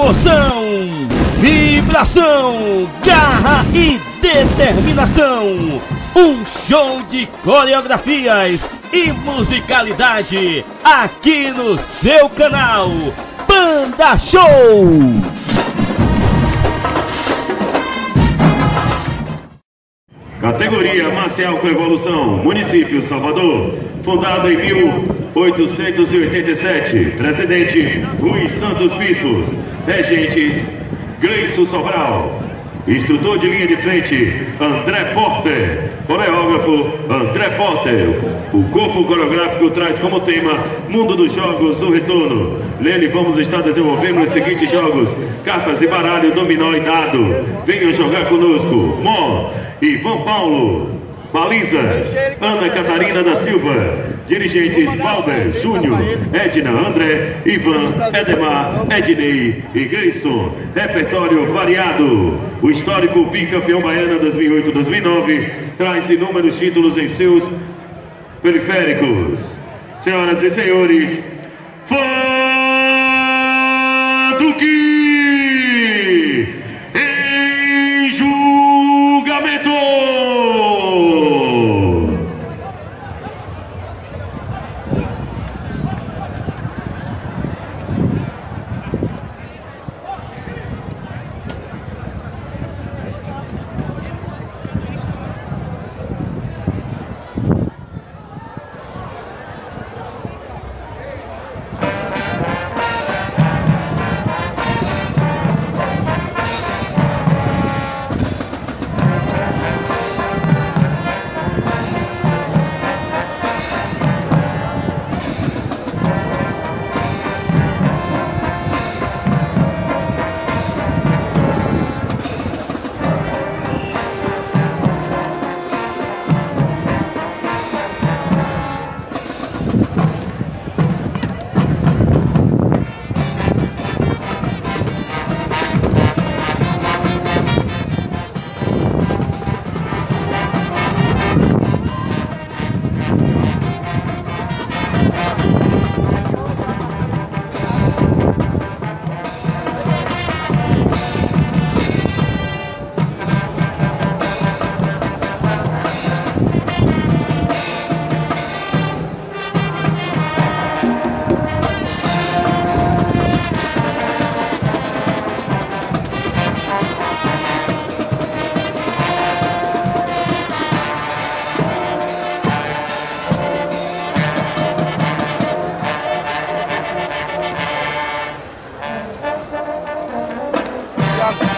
Emoção, vibração, garra e determinação. Um show de coreografias e musicalidade aqui no seu canal Banda Show. Categoria Marcial com Evolução, Município Salvador, fundado em 1887, presidente Rui Santos Bispos, regentes Gleison Sobral, instrutor de linha de frente André Porter, coreógrafo André Porter. O corpo coreográfico traz como tema Mundo dos Jogos, o retorno. Nele vamos estar desenvolvendo os seguintes jogos: cartas e baralho, dominó e dado. Venham jogar conosco. Mó, Ivan Paulo, Balizas, Ana Catarina da Silva, dirigentes Valber, Júnior, Edna, André, Ivan, Edemar, Ednei e Gleison. Repertório variado. O histórico bicampeão baiano 2008-2009 traz inúmeros títulos em seus periféricos. Senhoras e senhores, fã up.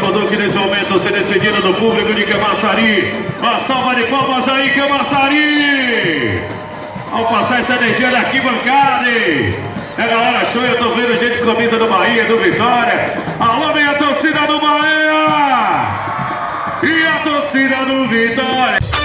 Falou que nesse momento se despedindo do público de Camaçari. Uma salva de palmas aí, Camaçari! Ao passar essa energia da arquibancada, é galera show, eu tô vendo gente com camisa do Bahia, do Vitória. Alô, minha torcida do Bahia! E a torcida do Vitória!